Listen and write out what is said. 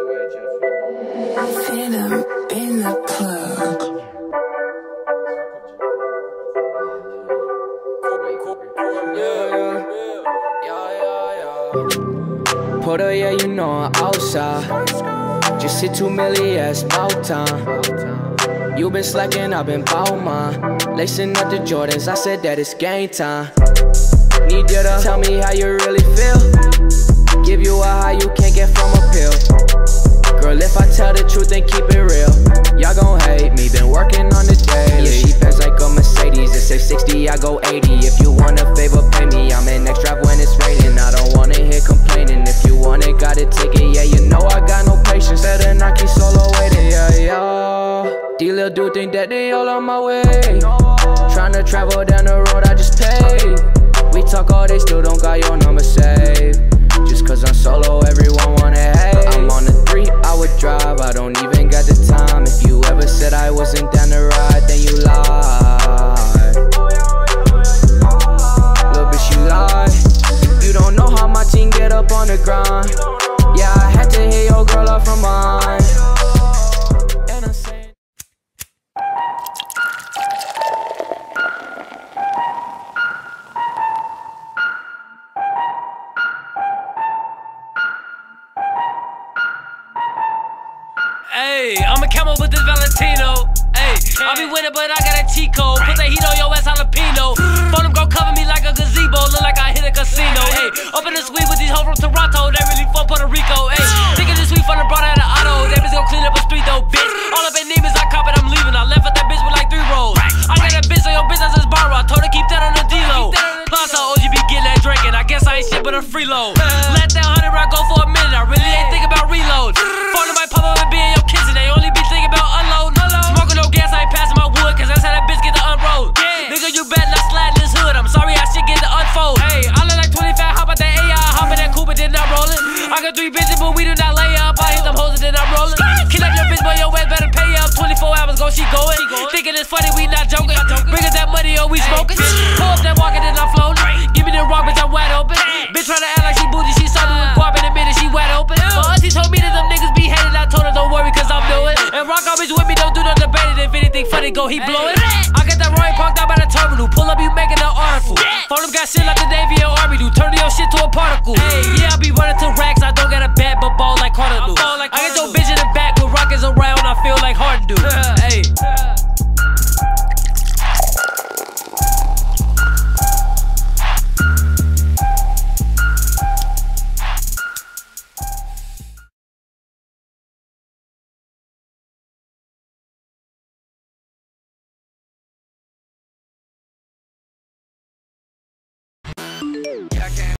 away, in the club. Put her, yeah, you know I'm outside. Just hit two milli, yeah, it's time. You been slacking, I been bout mine. Lacing up the Jordans, I said that it's game time. Need you to tell me how you really feel. Me, been working on the daily. Yeah, she fast like a Mercedes, it say 60, I go 80. If you want a favor, pay me. I'm in next drive when it's raining. I don't wanna hear complaining. If you want it, gotta take it. Yeah, you know I got no patience. Better not keep solo waiting. Yeah, yeah. These little dudes think that they all on my way. Tryna travel down the road, I just pay. We talk all day, still don't got your number saved. Just cause I'm solo, everyone up on the grind. Yeah, I had to hit your girl up from mine. Hey, I'm a camel with this Valentino. Hey, I be winning, but I got a cheat code. Put that heat on your guess I ain't shit but a freeload. Let that 100 rock go for a minute. I really ain't think about reload. Phone might pop up and be in your kitchen. They only be thinking about unload. Smoking no gas, I ain't passing my wood. Cause that's how that bitch get to unroll. Nigga, you better not slide in this hood. I'm sorry, I shit get to unfold. Hey, I look like 25, hop out that AI, hop in that Cooper, then I'm rolling. I got three bitches, but we do not lay up. I hit them hoes and then I'm rolling. Kill up your bitch, but your ass better pay up. 24 hours go, she going. Thinking it's funny, we not joking. Bring us that money or we smoking. Pull up that walking, then I'm floating. Give me the rock, bitch, I'm wide open. Bitch tryna act like she bougie, she saw me with guap in a minute, she wide open. My auntie told me that them niggas be hated, I told her don't worry, cause I'm doing. And rock always with me, don't do no debating. If anything funny go, he blowing. I got that Roy parked out by the terminal. Pull up, you making an article. Phone them got shit like the Navy or Army do. Turn your shit to a particle. Hey, yeah, I be running to racks. I don't got a bat, but ball like Carter do. I get your